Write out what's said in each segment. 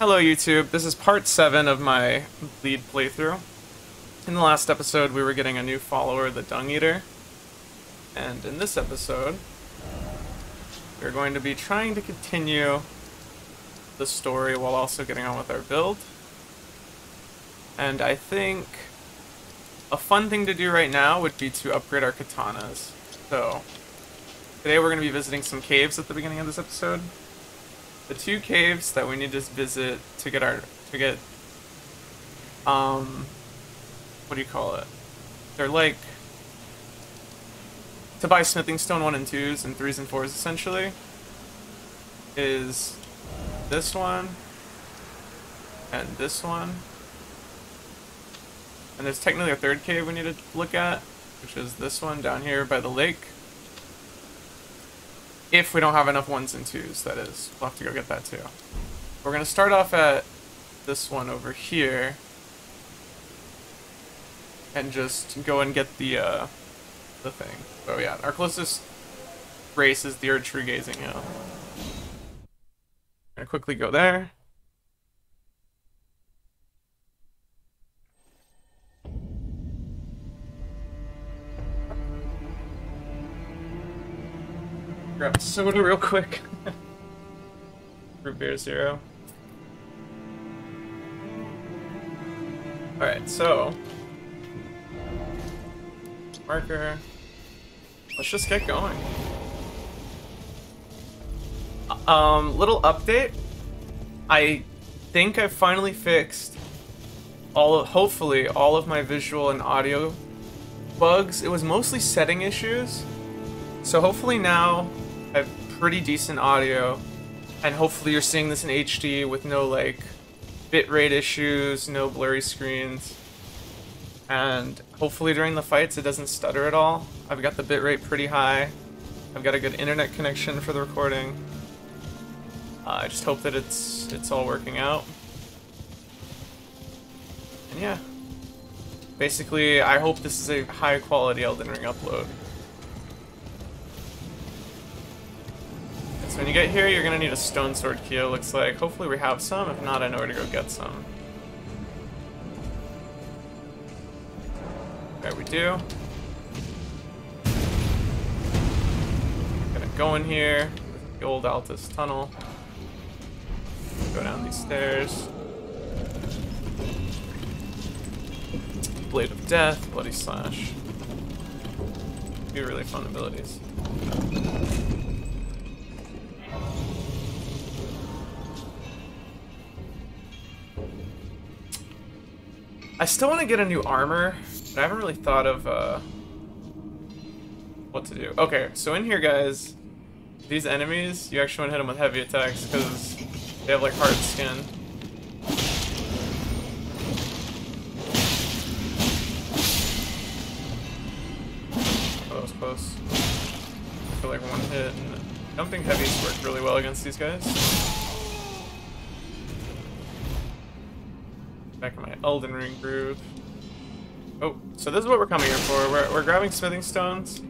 Hello YouTube, this is part 7 of my lead playthrough. In the last episode we were getting a new follower, the Dung Eater. And in this episode, we're going to be trying to continue the story while also getting on with our build. And I think a fun thing to do right now would be to upgrade our katanas. So, today we're going to be visiting some caves at the beginning of this episode the two caves that we need to visit to get our to get um what do you call it? They're like to buy smithing stone one and twos and threes and fours essentially is this one and this one. And there's technically a third cave we need to look at, which is this one down here by the lake. If we don't have enough ones and twos, that is. We'll have to go get that too. We're going to start off at this one over here. And just go and get the, uh, the thing. Oh yeah, our closest grace is the Erdtree Gazing Hill. Gonna quickly go there. Grab soda real quick. Root beer zero. Alright, so. Marker. Let's just get going. Um, little update. I think I finally fixed all of, hopefully, all of my visual and audio bugs. It was mostly setting issues. So hopefully now I have pretty decent audio, and hopefully you're seeing this in HD with no like bitrate issues, no blurry screens, and hopefully during the fights it doesn't stutter at all. I've got the bitrate pretty high. I've got a good internet connection for the recording. Uh, I just hope that it's it's all working out. And yeah. Basically, I hope this is a high quality Elden Ring upload. So when you get here, you're gonna need a stone sword key, it looks like. Hopefully we have some, if not, I know where to go get some. There we do. Gonna go in here, the old Altus tunnel. Go down these stairs. Blade of Death, Bloody Slash. Be really fun abilities. I still want to get a new armor, but I haven't really thought of uh, what to do. Okay, so in here, guys, these enemies, you actually want to hit them with heavy attacks because they have like hard skin. Oh, that was close. Feel like one hit. And I don't think heavies work really well against these guys. Elden Ring groove. Oh, so this is what we're coming here for. We're, we're grabbing smithing stones.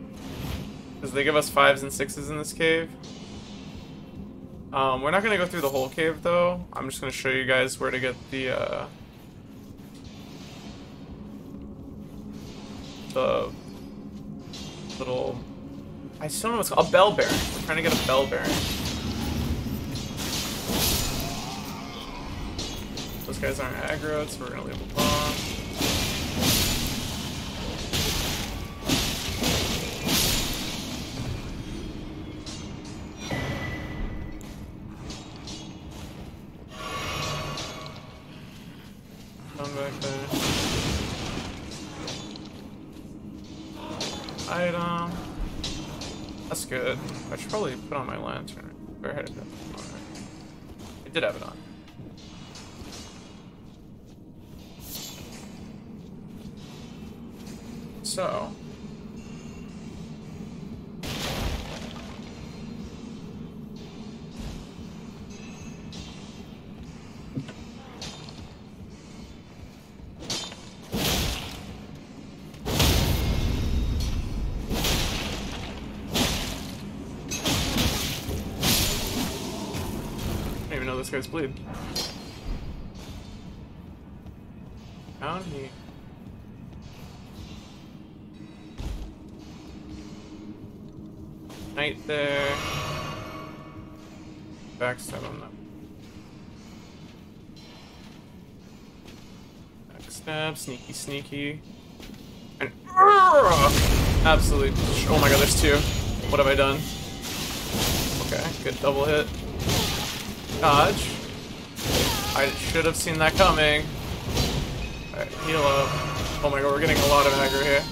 Because they give us fives and sixes in this cave. Um, we're not going to go through the whole cave, though. I'm just going to show you guys where to get the, uh... The... Little... I still don't know what's called. A bell bearing. We're trying to get a bell bearing. Those guys aren't aggro, so we're gonna leave. That's good. I should probably put on my lantern. Where. I did have it on. So. I don't even know this guy's bleed. Knight there. Backstab on them. Backstab, sneaky, sneaky. And uh, absolutely. Oh my god, there's two. What have I done? Okay, good double hit. Dodge. I should have seen that coming. Alright, heal up. Oh my god, we're getting a lot of aggro here.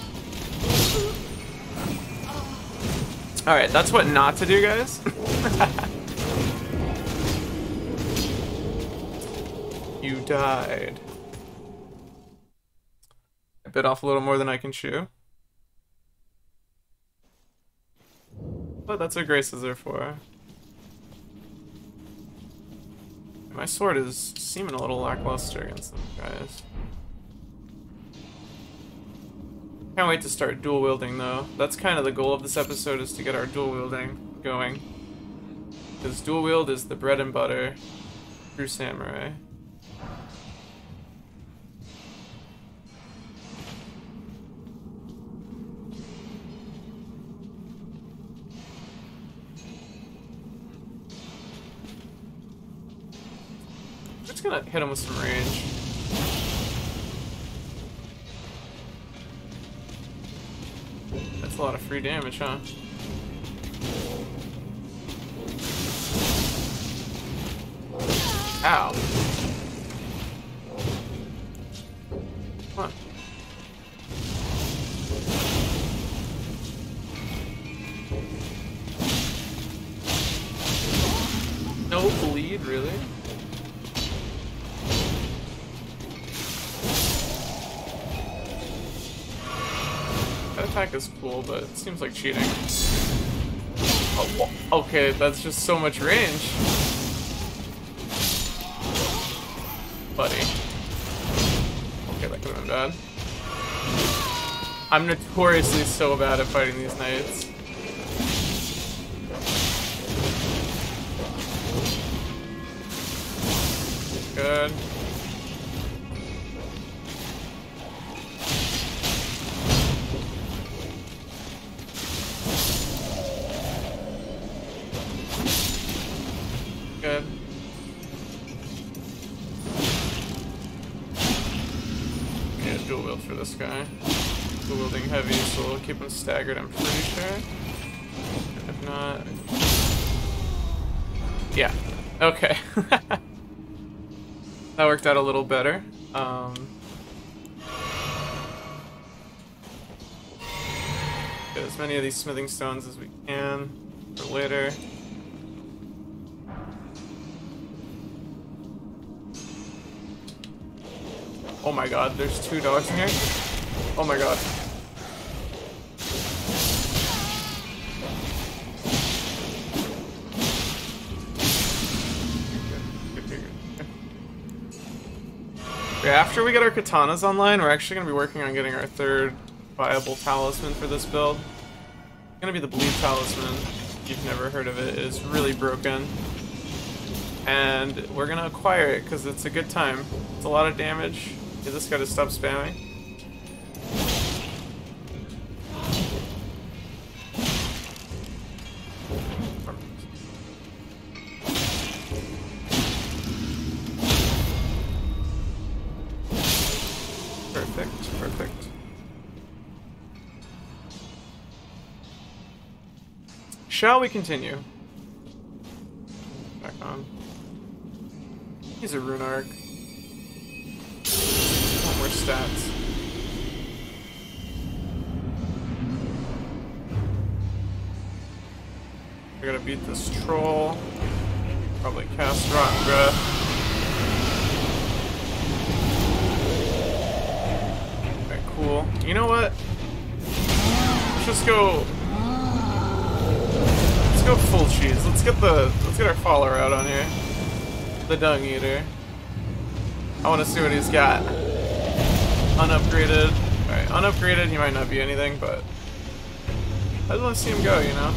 Alright, that's what not to do, guys. you died. I bit off a little more than I can chew. But that's what Grace is there for. My sword is seeming a little lackluster against them guys. Can't wait to start dual wielding though. That's kind of the goal of this episode is to get our dual wielding going. Because dual wield is the bread and butter through samurai. Just gonna hit him with some range. A lot of free damage, huh? Ow. Cool, but it seems like cheating. Oh, okay, that's just so much range. Buddy. Okay, that could have been bad. I'm notoriously so bad at fighting these knights. Good. Guy. Dual wielding heavy, so we'll keep him staggered, I'm pretty sure. If not... Yeah. Okay. that worked out a little better. Um... Get as many of these smithing stones as we can for later. Oh my god, there's two dogs in here? Oh my god. After we get our katanas online, we're actually going to be working on getting our third viable talisman for this build. It's going to be the blue talisman. If you've never heard of it, it is really broken and we're gonna acquire it because it's a good time. It's a lot of damage. You just gotta stop spamming. Shall we continue? Back on. He's a rune arc. Want more stats. I gotta beat this troll. Probably cast Rotten Breath. Okay, cool. You know what? Let's just go. Go full cheese. Let's get the. Let's get our follower out on here. The Dung Eater. I want to see what he's got. Unupgraded. Alright, unupgraded, he might not be anything, but... I just want to see him go, you know?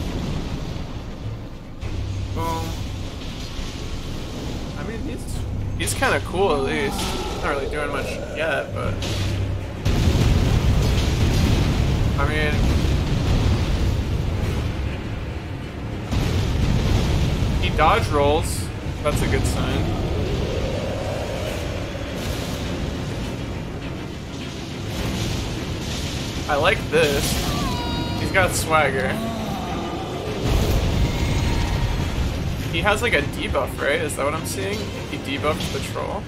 Boom. I mean, he's... He's kind of cool, at least. Not really doing much yet, but... I mean... dodge rolls. That's a good sign. I like this. He's got swagger. He has like a debuff, right? Is that what I'm seeing? He debuffed the troll.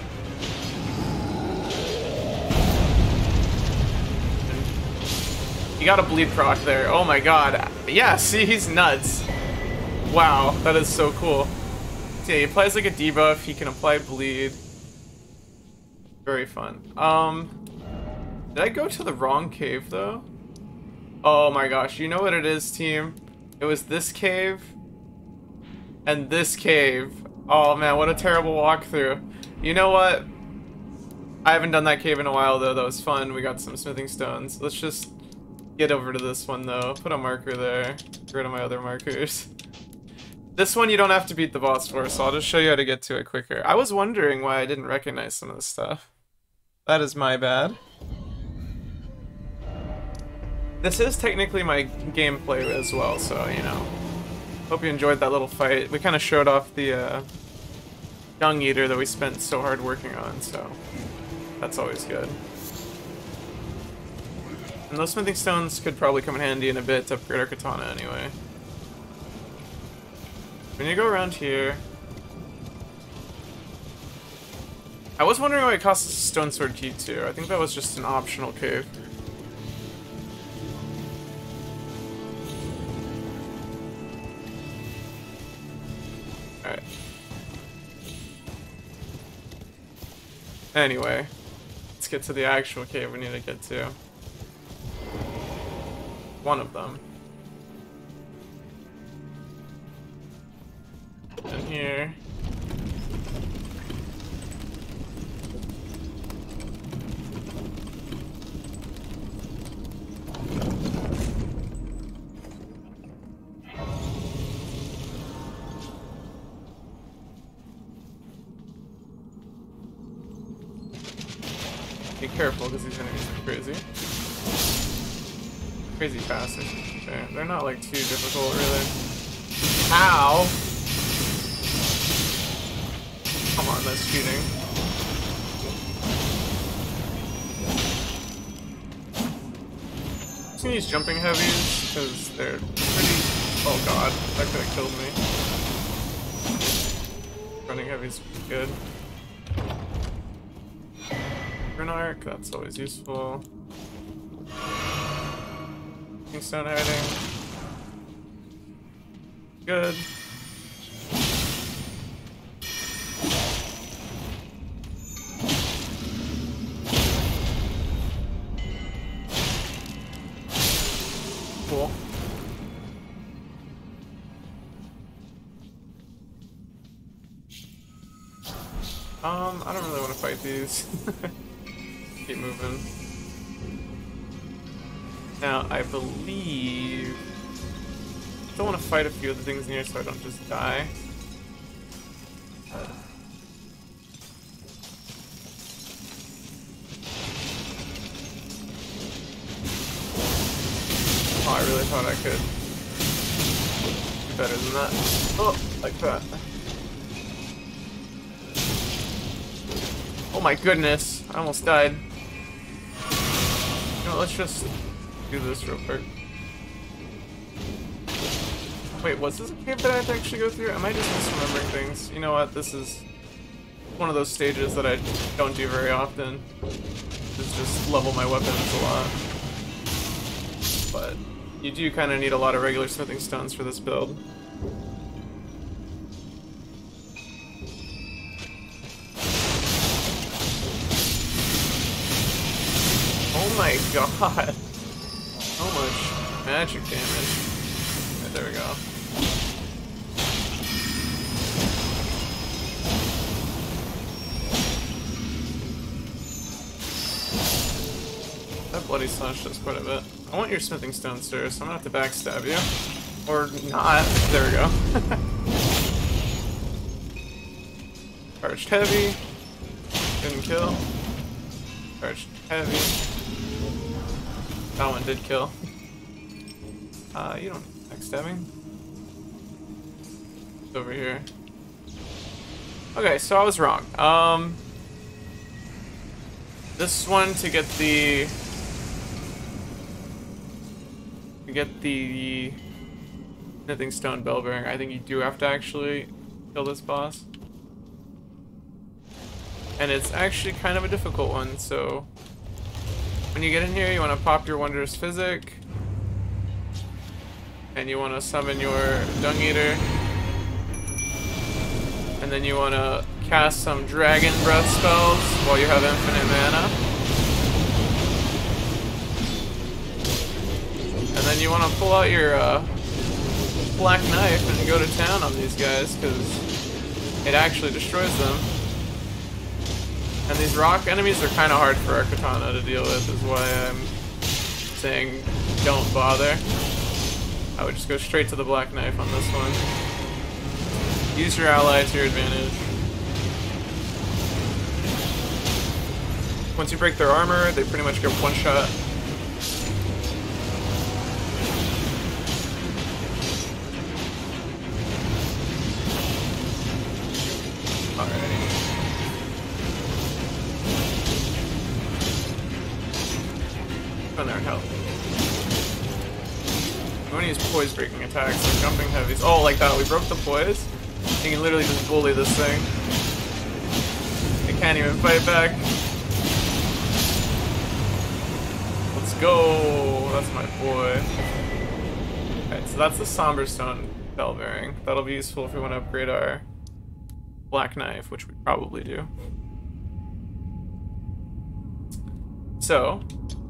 He got a bleed proc there. Oh my god. Yeah, see, he's nuts. Wow, that is so cool. Yeah, he applies like a debuff. He can apply bleed. Very fun. Um, did I go to the wrong cave though? Oh my gosh, you know what it is, team? It was this cave and this cave. Oh man, what a terrible walkthrough. You know what? I haven't done that cave in a while though. That was fun. We got some smithing stones. Let's just get over to this one though. Put a marker there. Get rid of my other markers. This one you don't have to beat the boss for, so I'll just show you how to get to it quicker. I was wondering why I didn't recognize some of this stuff. That is my bad. This is technically my gameplay as well, so, you know. Hope you enjoyed that little fight. We kind of showed off the uh, Dung Eater that we spent so hard working on, so that's always good. And those smithing stones could probably come in handy in a bit to upgrade our katana anyway. When you go around here... I was wondering why it costs a stone sword key too. I think that was just an optional cave. Alright. Anyway, let's get to the actual cave we need to get to. One of them. Too difficult, really. How? Come on, that's cheating. I'm gonna use jumping heavies, because they're pretty... Oh god, that could have killed me. Running heavies good. Arc, that's always useful. Kingstone hiding. Good. Um, I don't really want to fight these. Keep moving. Now, I believe... I don't want to fight a few of the things in here so I don't just die. Oh, I really thought I could do better than that. Oh, like that. Oh my goodness, I almost died. You know, let's just do this real quick. Wait, was this a cave that I had to actually go through? Am I just misremembering things? You know what, this is one of those stages that I don't do very often. Is just level my weapons a lot. But you do kind of need a lot of regular smithing stones for this build. Oh my god. So much magic damage. Right, there we go. Bloody slash does quite a bit. I want your smithing stone, sir, so I'm gonna have to backstab you. Or not. There we go. Charged heavy. Didn't kill. Charged heavy. That one did kill. Uh, you don't backstabbing. It's over here. Okay, so I was wrong. Um, this one to get the to get the Nothing stone bell bearing, I think you do have to actually kill this boss. And it's actually kind of a difficult one, so when you get in here, you want to pop your Wondrous Physick. and you want to summon your Dung Eater, and then you want to cast some Dragon Breath spells while you have infinite mana. And you want to pull out your uh, Black Knife and go to town on these guys, because it actually destroys them. And these rock enemies are kind of hard for our katana to deal with, is why I'm saying don't bother. I would just go straight to the black knife on this one. Use your ally to your advantage. Once you break their armor, they pretty much get one shot. Poise breaking attacks, like jumping heavies. Oh, like that. We broke the poise. You can literally just bully this thing. It can't even fight back. Let's go. That's my boy. Alright, so that's the Somber Stone bell bearing. That'll be useful if we want to upgrade our Black Knife, which we probably do. So,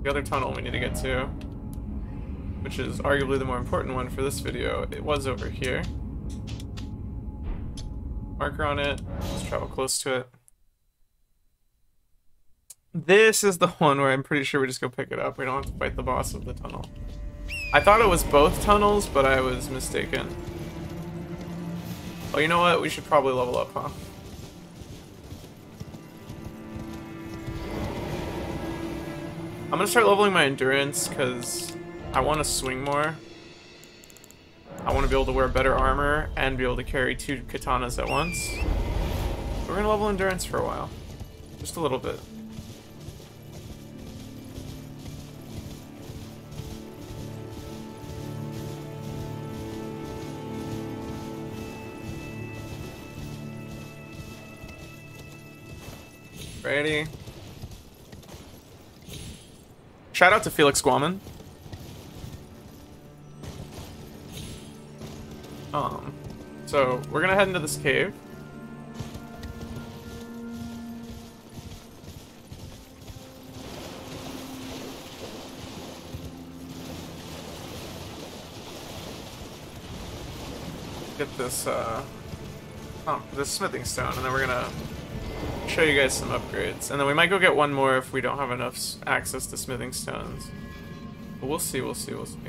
the other tunnel we need to get to which is arguably the more important one for this video, it was over here. Marker on it, let's travel close to it. This is the one where I'm pretty sure we just go pick it up. We don't have to fight the boss of the tunnel. I thought it was both tunnels, but I was mistaken. Oh, you know what? We should probably level up, huh? I'm gonna start leveling my endurance, because I want to swing more. I want to be able to wear better armor and be able to carry two katanas at once. We're going to level endurance for a while. Just a little bit. Ready? Shout out to Felix Guaman. So we're gonna head into this cave. Get this, uh, oh, this smithing stone, and then we're gonna show you guys some upgrades. And then we might go get one more if we don't have enough access to smithing stones. But we'll see, we'll see, we'll see.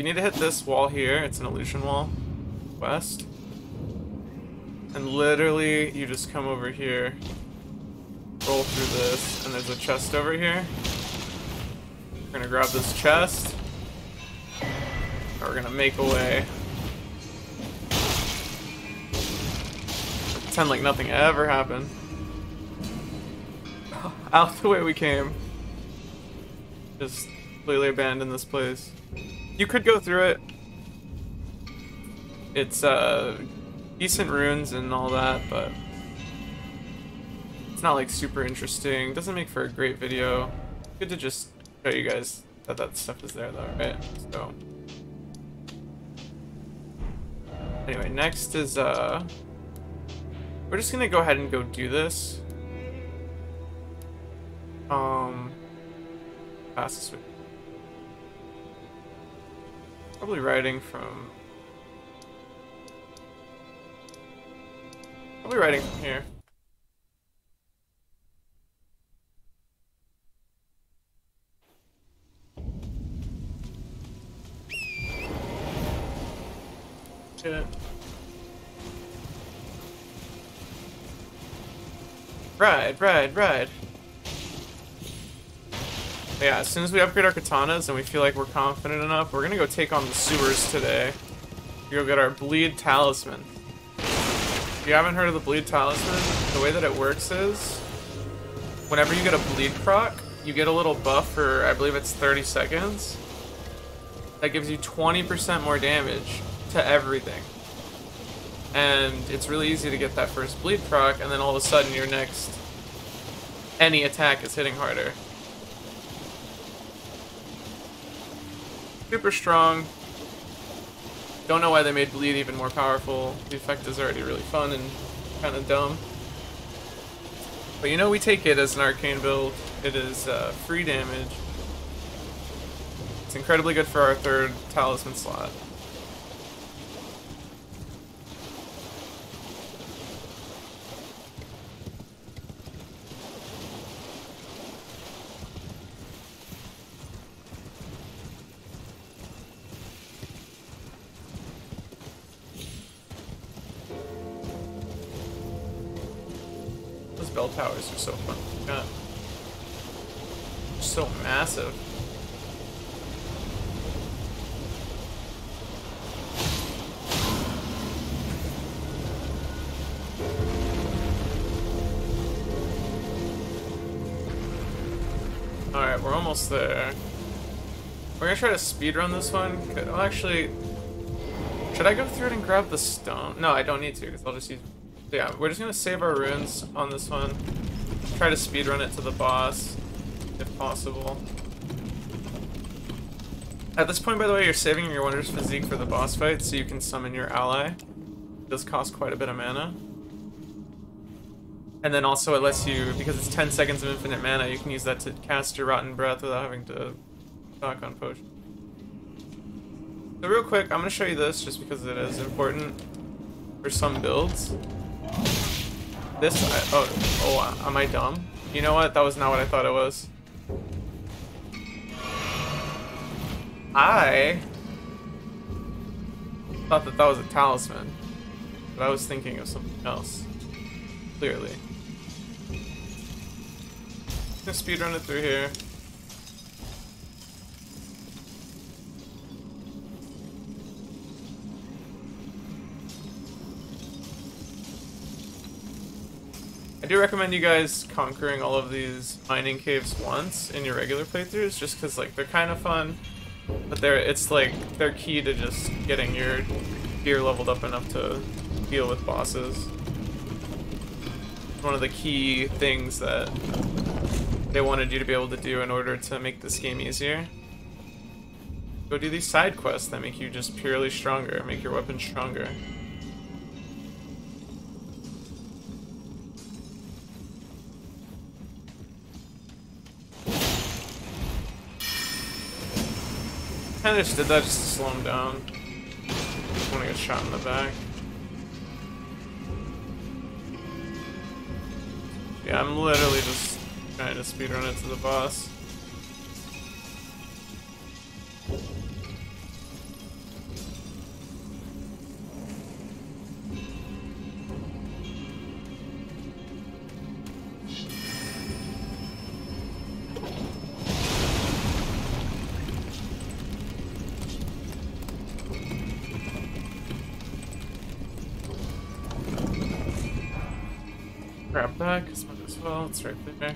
You need to hit this wall here. It's an illusion wall. West. And literally, you just come over here, roll through this, and there's a chest over here. We're gonna grab this chest. And we're gonna make a way. Pretend like nothing ever happened. Out the way we came. Just completely abandon this place. You could go through it. It's uh, decent runes and all that, but it's not like super interesting. Doesn't make for a great video. Good to just show you guys that that stuff is there though, right? So anyway, next is uh, we're just gonna go ahead and go do this. Um, fastest way Probably riding from... Probably riding from here. Ride, ride, ride. Yeah, as soon as we upgrade our katanas and we feel like we're confident enough, we're gonna go take on the sewers today. Go get our bleed talisman. If you haven't heard of the bleed talisman, the way that it works is whenever you get a bleed proc, you get a little buff for I believe it's 30 seconds. That gives you 20% more damage to everything. And it's really easy to get that first bleed proc, and then all of a sudden your next any attack is hitting harder. Super strong. Don't know why they made bleed even more powerful. The effect is already really fun and kind of dumb. But you know, we take it as an arcane build. It is uh, free damage. It's incredibly good for our third talisman slot. Almost there. We're gonna try to speedrun this one. Well, actually, should I go through it and grab the stone? No, I don't need to, because I'll just use yeah, we're just gonna save our runes on this one. Try to speedrun it to the boss, if possible. At this point, by the way, you're saving your Wondrous Physique for the boss fight, so you can summon your ally. It does cost quite a bit of mana. And then also it lets you, because it's 10 seconds of infinite mana, you can use that to cast your Rotten Breath without having to stock on potion. So real quick, I'm going to show you this just because it is important for some builds. This, I, oh, oh, am I dumb? You know what? That was not what I thought it was. I thought that that was a talisman, but I was thinking of something else. Clearly. Gonna speedrun it through here. I do recommend you guys conquering all of these mining caves once in your regular playthroughs, just because like they're kind of fun, but they're it's like they're key to just getting your gear leveled up enough to deal with bosses. One of the key things that they wanted you to be able to do in order to make this game easier. Go do these side quests that make you just purely stronger, make your weapon stronger. kind of just did that just to slow him down. Want to get shot in the back. Yeah, I'm literally just trying to speedrun it to the boss. Grab that, because might as well. It's right there.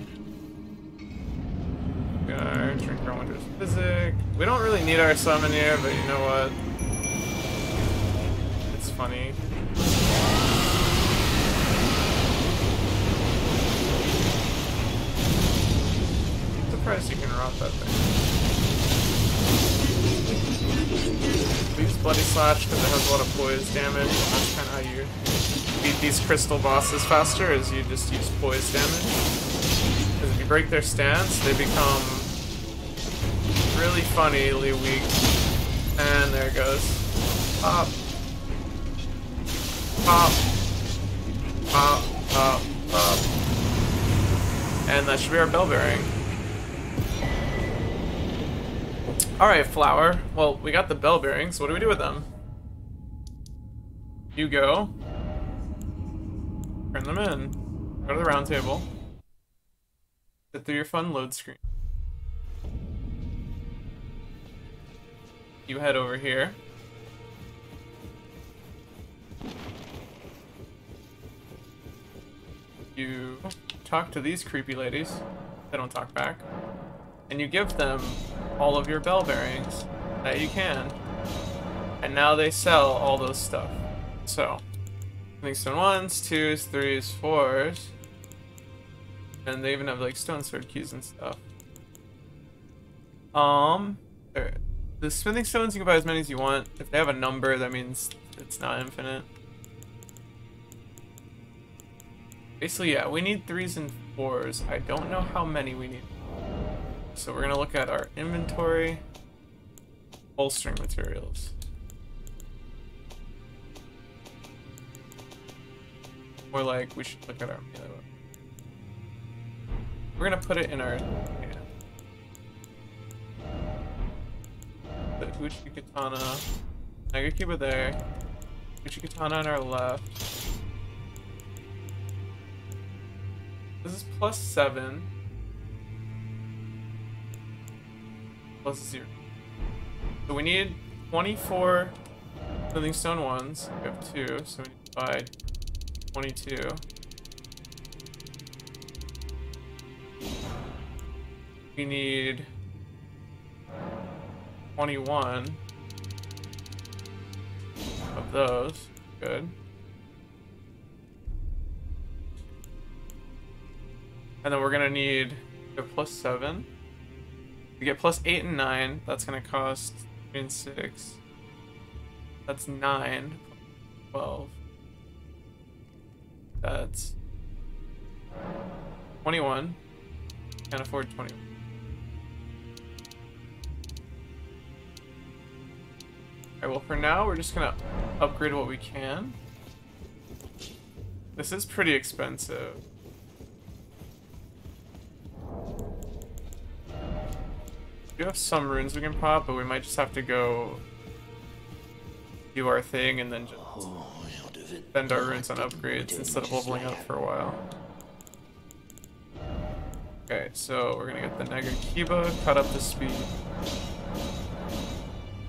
Go drink our Wondrous Physique. We don't really need our summon here, but you know what? It's funny. I'm surprised you can rot that thing. Use Bloody Slash because it has a lot of poise damage. That's kind of how you beat these crystal bosses faster is you just use poise damage. Because if you break their stance, they become really funnily weak. And there it goes. Pop. Pop. Pop. Pop. Pop. And that should be our bell bearing. Alright, Flower. Well, we got the bell bearings. What do we do with them? You go. Turn them in. Go to the round table. Sit through your fun load screen. You head over here. You talk to these creepy ladies. They don't talk back. And you give them all of your bell bearings that you can. And now they sell all those stuff. So, stone ones, twos, threes, fours. And they even have like stone sword keys and stuff. Um, the smithing stones you can buy as many as you want. If they have a number, that means it's not infinite. Basically, yeah, we need threes and fours. I don't know how many we need. So we're gonna look at our inventory, bolstering materials. More like we should look at our melee We're gonna put it in our hand. The Uchigatana, Nagakiba there, Uchigatana on our left. This is plus seven. Plus zero. So we need 24 living stone ones. We have two, so we need to buy 22. We need 21 of those. Good. And then we're gonna need a plus seven. We get plus eight and nine. That's gonna cost between six. That's nine. Twelve. That's 21. Can't afford 21. Alright, well for now we're just gonna upgrade what we can. This is pretty expensive. We have some runes we can pop, but we might just have to go do our thing and then just oh, spend our runes on upgrades instead of leveling up for a while. Okay, so we're gonna get the Nagakiba cut up to speed.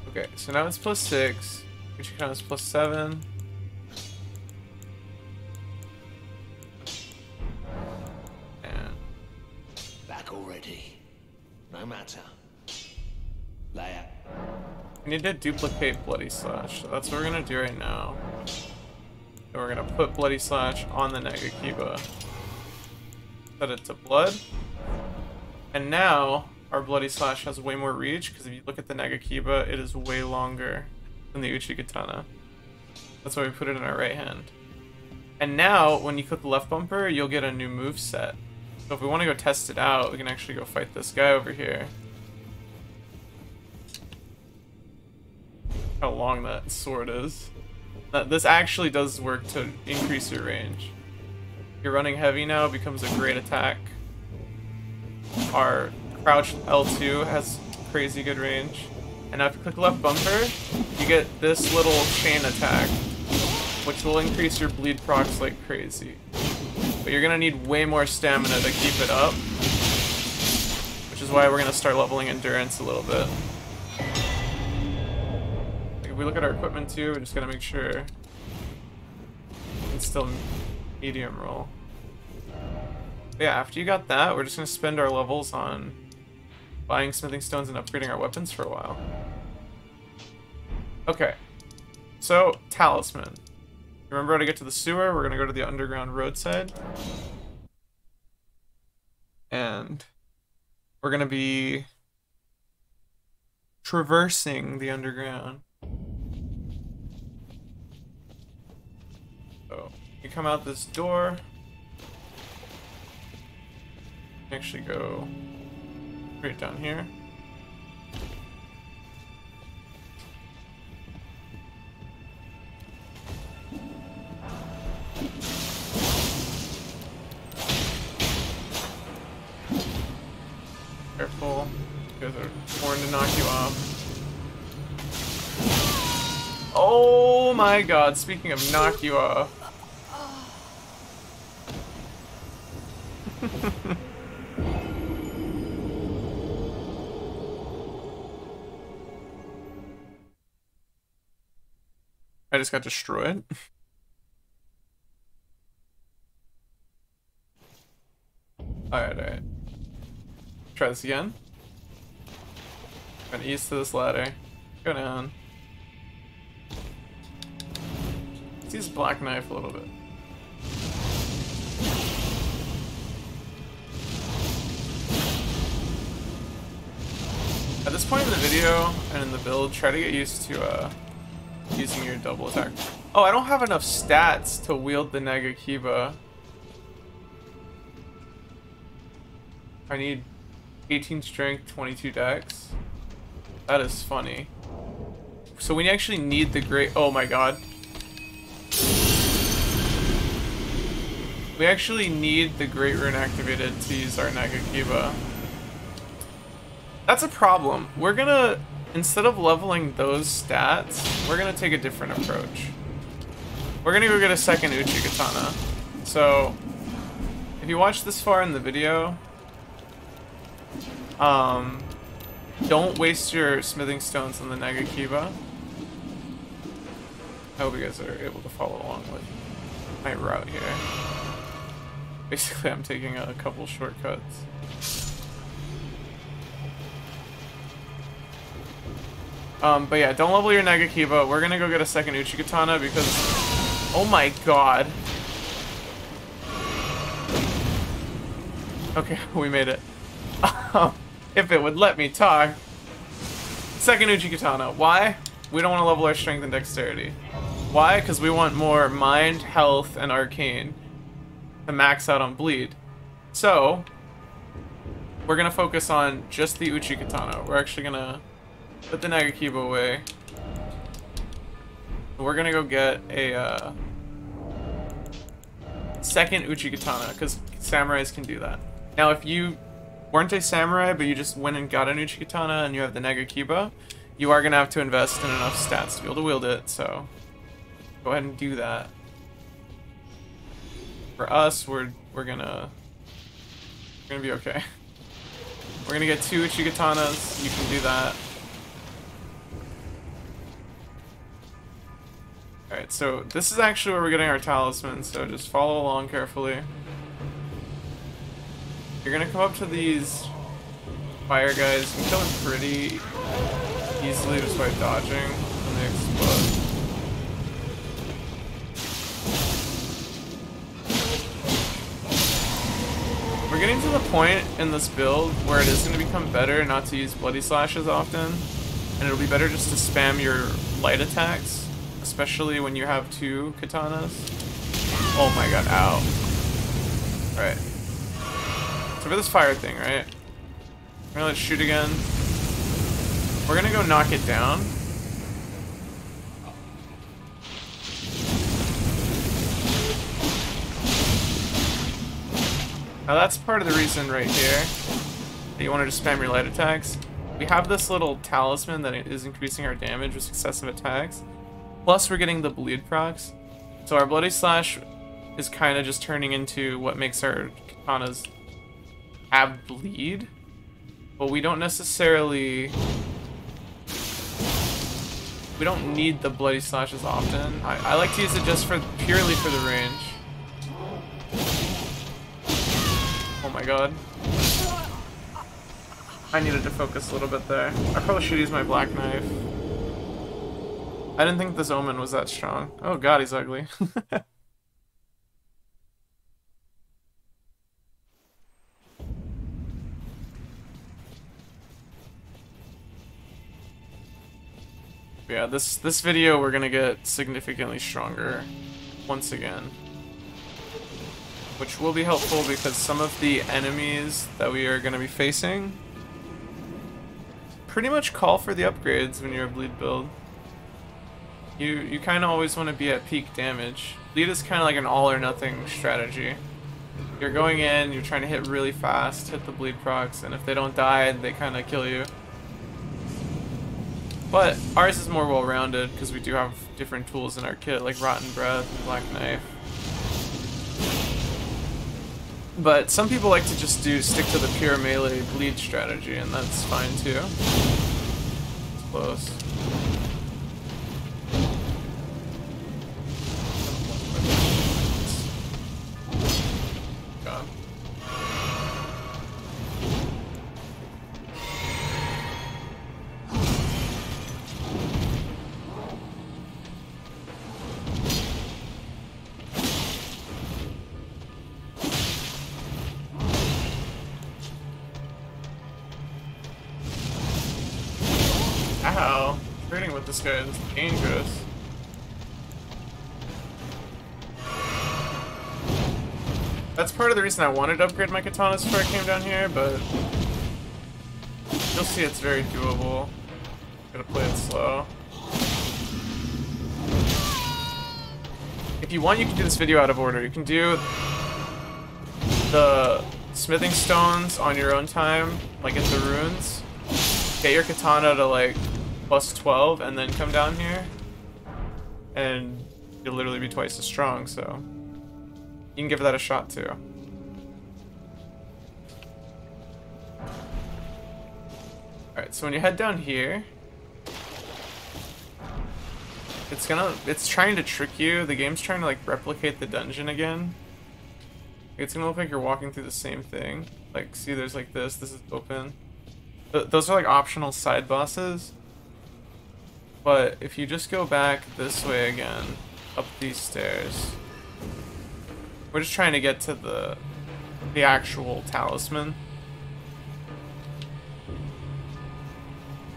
Okay, so now it's plus six, which counts plus seven. And back already. No matter. We need to duplicate Bloody Slash, so that's what we're gonna do right now. And we're gonna put Bloody Slash on the Nagakiba. Set it to blood. And now, our Bloody Slash has way more reach, because if you look at the Nagakiba, it is way longer than the Uchigatana. That's why we put it in our right hand. And now, when you click the left bumper, you'll get a new move set. So if we want to go test it out, we can actually go fight this guy over here. how long that sword is. Uh, this actually does work to increase your range. You're running heavy now, becomes a great attack. Our crouch L2 has crazy good range. And now if you click left bumper, you get this little chain attack, which will increase your bleed procs like crazy. But you're gonna need way more stamina to keep it up, which is why we're gonna start leveling endurance a little bit if we look at our equipment too, we're just gonna make sure it's still medium roll. Yeah, after you got that, we're just gonna spend our levels on buying smithing stones and upgrading our weapons for a while. Okay, so talisman. Remember how to get to the sewer? We're gonna go to the underground roadside. And we're gonna be traversing the underground. So, you come out this door. Actually go right down here. Careful, guys are born to knock you off. Oh my god, speaking of knock you off. I just got destroyed. alright, alright. Try this again. Going east to this ladder. Go down. Let's use black knife a little bit. At this point in the video and in the build, try to get used to uh, using your double attack. Oh, I don't have enough stats to wield the Nagakiba. I need 18 strength, 22 dex. That is funny. So we actually need the great... Oh my god. We actually need the Great Rune activated to use our Nagakiba. That's a problem. We're gonna, instead of leveling those stats, we're gonna take a different approach. We're gonna go get a second Uchigatana. So, if you watch this far in the video, um, don't waste your smithing stones on the Nagakiba. I hope you guys are able to follow along with my route here. Basically, I'm taking a couple shortcuts. Um, but yeah, don't level your Nagakiba. We're gonna go get a second Uchigatana because... Oh my god. Okay, we made it. if it would let me talk. Second Uchigatana. Why? We don't want to level our strength and dexterity. Why? Because we want more mind, health, and arcane to max out on bleed. So, we're going to focus on just the Uchigatana. We're actually going to put the Nagakiba away. We're to go get a uh, second Uchigatana, because samurais can do that. Now, if you weren't a samurai, but you just went and got an Uchigatana and you have the Nagakiba, you are to have to invest in enough stats to be able to wield it, so go ahead and do that. For us, we're we're gonna we're gonna be okay. We're gonna get two Uchigatanas, you can do that. Alright, so this is actually where we're getting our talisman, so just follow along carefully. You're gonna come up to these fire guys and kill them pretty easily just by dodging when they explode. We're getting to the point in this build where it is going to become better not to use Bloody Slashes often, and it'll be better just to spam your light attacks, especially when you have two katanas. Oh my god, ow. Right. So for this fire thing, right? We're gonna let shoot again. We're gonna go knock it down. Now that's part of the reason right here that you want to spam your light attacks. We have this little talisman that is increasing our damage with successive attacks. Plus we're getting the bleed procs. So our Bloody Slash is kind of just turning into what makes our katanas have bleed. But we don't necessarily... We don't need the Bloody Slashes often. I, I like to use it just for purely for the range. Oh my god. I needed to focus a little bit there. I probably should use my black knife. I didn't think this omen was that strong. Oh god, he's ugly. yeah, this this video we're gonna get significantly stronger once again which will be helpful because some of the enemies that we are to be facing pretty much call for the upgrades when you're a bleed build. You you kind of always want to be at peak damage. Bleed is kind of like an all or nothing strategy. You're going in, you're trying to hit really fast, hit the bleed procs, and if they don't die, they kind of kill you. But ours is more well-rounded because we do have different tools in our kit, like Rotten Breath and Black Knife. But some people like to just do stick to the pure melee bleed strategy, and that's fine too. It's close. This guy is dangerous. That's part of the reason I wanted to upgrade my katanas before I came down here, but you'll see it's very doable. Gotta play it slow. If you want, you can do this video out of order. You can do the smithing stones on your own time, like in the runes. Get your katana to like plus 12 and then come down here and you'll literally be twice as strong, so you can give that a shot too. Alright, so when you head down here, it's gonna, it's trying to trick you. The game's trying to like replicate the dungeon again. It's gonna look like you're walking through the same thing. Like, see, there's like this, this is open. Th those are like optional side bosses. But if you just go back this way again, up these stairs, we're just trying to get to the the actual talisman.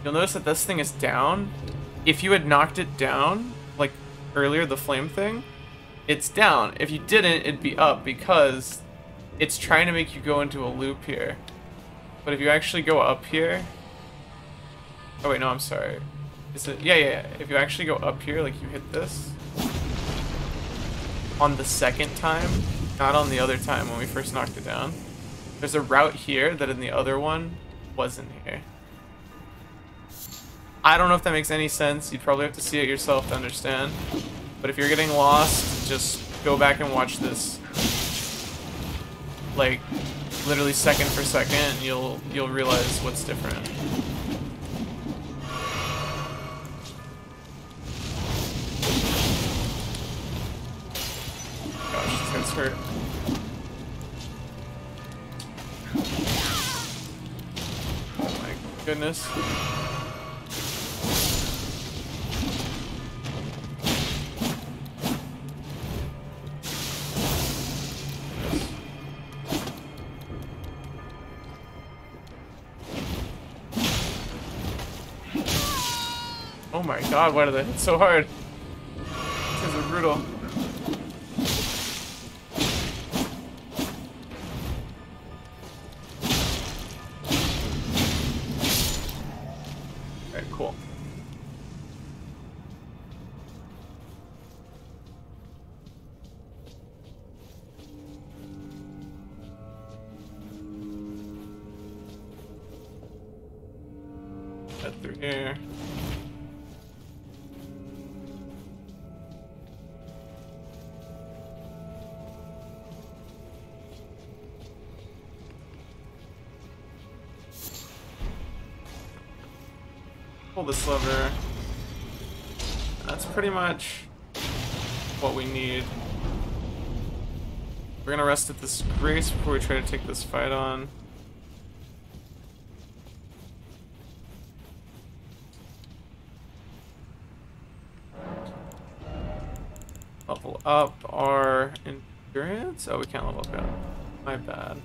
You'll notice that this thing is down. If you had knocked it down, like earlier, the flame thing, it's down. If you didn't, it'd be up because it's trying to make you go into a loop here. But if you actually go up here... Oh wait, no, I'm sorry. Is it? Yeah, yeah, yeah. If you actually go up here, like you hit this on the second time, not on the other time when we first knocked it down. There's a route here that in the other one wasn't here. I don't know if that makes any sense. You'd probably have to see it yourself to understand. But if you're getting lost, just go back and watch this. Like, literally second for second, you'll you'll realize what's different. Goodness. Oh my god, why did that hit so hard? These are brutal. Pull this lever. That's pretty much what we need. We're gonna rest at this grace before we try to take this fight on. Up our endurance? Oh, we can't level up. My bad.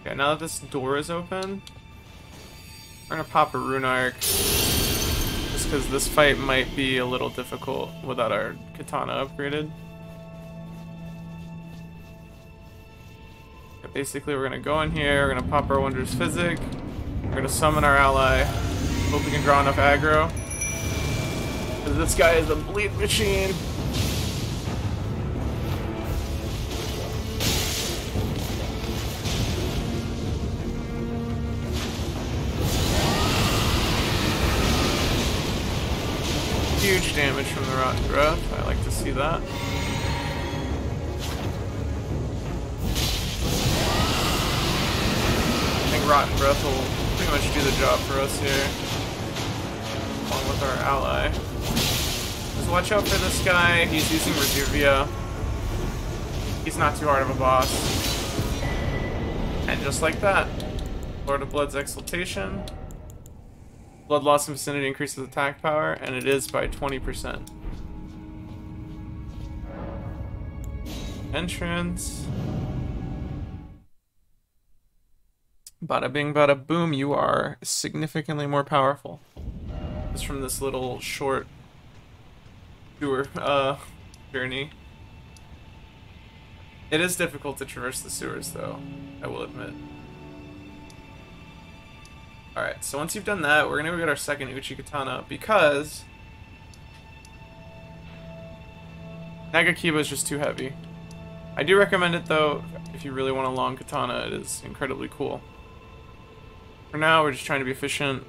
Okay, now that this door is open, we're gonna pop a rune arc. Just because this fight might be a little difficult without our katana upgraded. But basically, we're gonna go in here, we're gonna pop our Wondrous Physick, we're gonna summon our ally, hope we can draw enough aggro. This guy is a bleed machine. Damage from the Rotten Breath. I like to see that. I think Rotten Breath will pretty much do the job for us here. Along with our ally. Just watch out for this guy. He's using Reservia. He's not too hard of a boss. And just like that, Lord of Blood's Exaltation. Blood loss in vicinity increases attack power, and it is by 20%. Entrance. Bada bing, bada boom, you are significantly more powerful. Just from this little short tour, uh, journey. It is difficult to traverse the sewers, though, I will admit. Alright, so once you've done that, we're gonna go get our second Uchigatana, because... Nagakiba is just too heavy. I do recommend it, though, if you really want a long katana, it is incredibly cool. For now, we're just trying to be efficient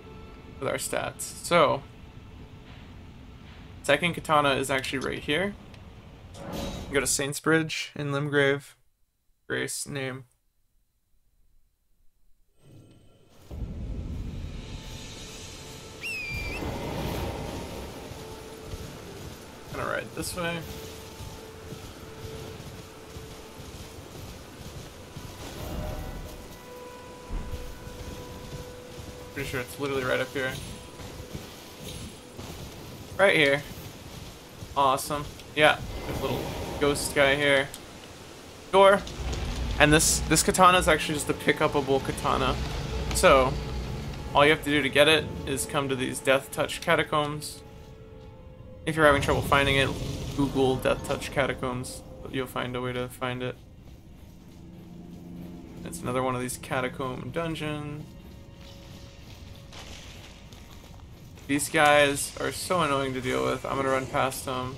with our stats. So, second katana is actually right here. Go to Saintsbridge in Limgrave. Grace name. Gonna ride this way. Pretty sure it's literally right up here. Right here. Awesome. Yeah, little ghost guy here. Door. And this this katana is actually just a pick-upable katana. So, all you have to do to get it is come to these Deathtouched Catacombs. If you're having trouble finding it, Google Deathtouched Catacombs. You'll find a way to find it. It's another one of these catacomb dungeons. These guys are so annoying to deal with. I'm gonna run past them.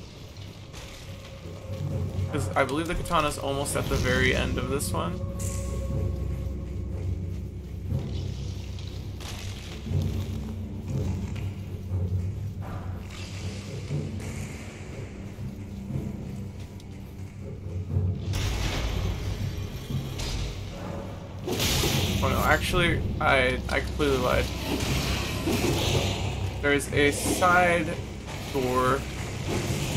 Because I believe the katana's almost at the very end of this one. I, I completely lied. There's a side door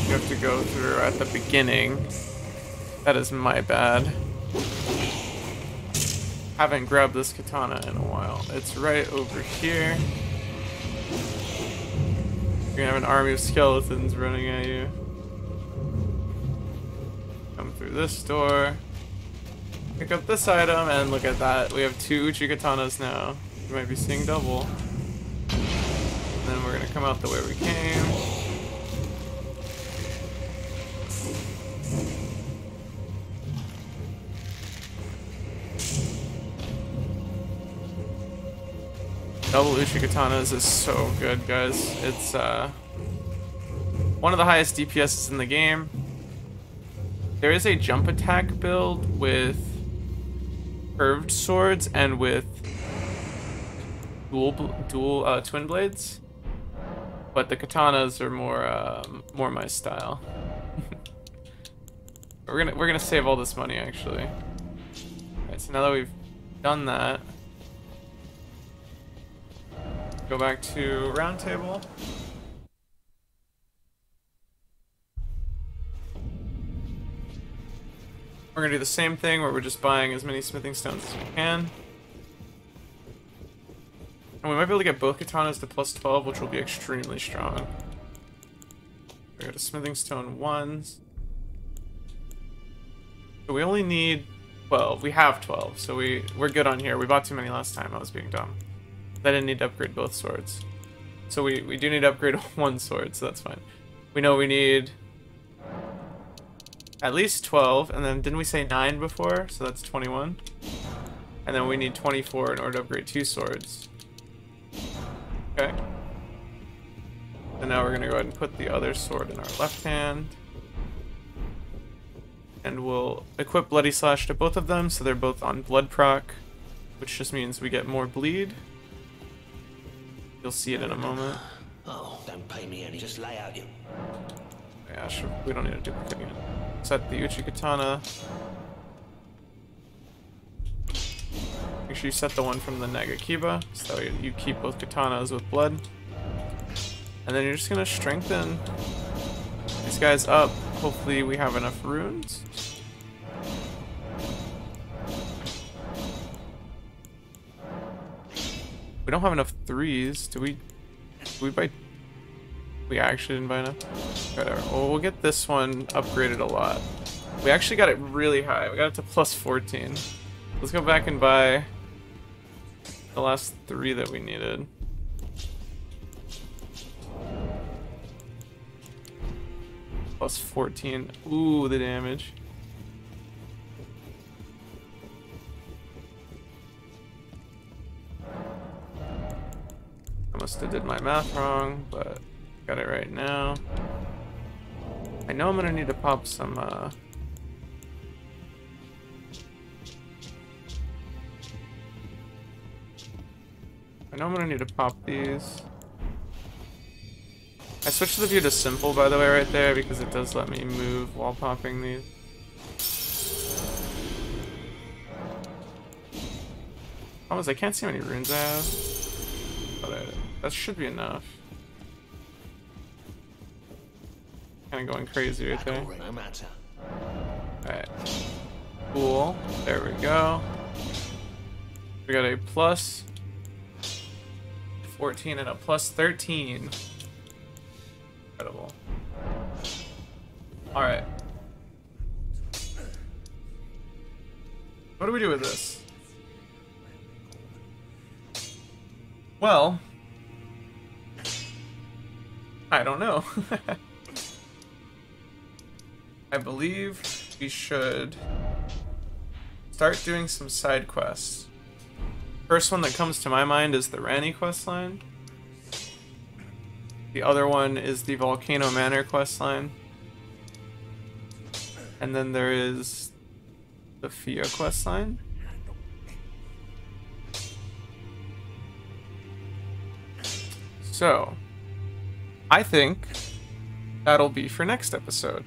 you have to go through at the beginning. That is my bad. Haven't grabbed this katana in a while. It's right over here. You're gonna have an army of skeletons running at you. Come through this door. Pick up this item, and look at that. We have two Uchigatanas now. You might be seeing double then we're gonna come out the way we came. Double Uchigatanas is so good, guys. It's uh, one of the highest DPSs in the game. There is a jump attack build with curved swords and with dual dual uh, twin blades. But the katanas are more um, more my style. we're gonna we're gonna save all this money actually. Alright, so now that we've done that, go back to round table. We're gonna do the same thing where we're just buying as many smithing stones as we can. And we might be able to get both katanas to plus 12, which will be extremely strong. We got a smithing stone ones. So we only need 12. We have 12, so we, we're good on here. We bought too many last time. I was being dumb. I didn't need to upgrade both swords. So we, we do need to upgrade one sword, so that's fine. We know we need at least 12, and then didn't we say 9 before? So that's 21. And then we need 24 in order to upgrade two swords. Okay. And now we're gonna go ahead and put the other sword in our left hand. And we'll equip Bloody Slash to both of them, so they're both on blood proc, which just means we get more bleed. You'll see it in a moment. Oh, don't pay me any. Just lay out you. Yeah, sure. We don't need to duplicate again. Set the Uchigatana. Make sure you set the one from the Nagakiba, so you, you keep both katanas with blood. And then you're just gonna strengthen these guys up. Hopefully we have enough runes. We don't have enough threes. Do we? Do we buy? We actually didn't buy enough. Whatever. Well, we'll get this one upgraded a lot. We actually got it really high. We got it to plus 14. Let's go back and buy the last three that we needed. Plus 14. Ooh, the damage. I must have did my math wrong, but got it right now. I know I'm gonna need to pop some, uh... I know I'm gonna need to pop these. I switched the view to simple, by the way, right there, because it does let me move while popping these. Is, I can't see how many runes I have. But I, that should be enough. Kind of going crazy right there. Alright. Cool. There we go. We got a plus 14 and a plus 13. Incredible. Alright. What do we do with this? Well, I don't know. I believe we should start doing some side quests. First one that comes to my mind is the Ranni quest line. The other one is the Volcano Manor quest line. And then there is the Fia quest line. So, I think that'll be for next episode.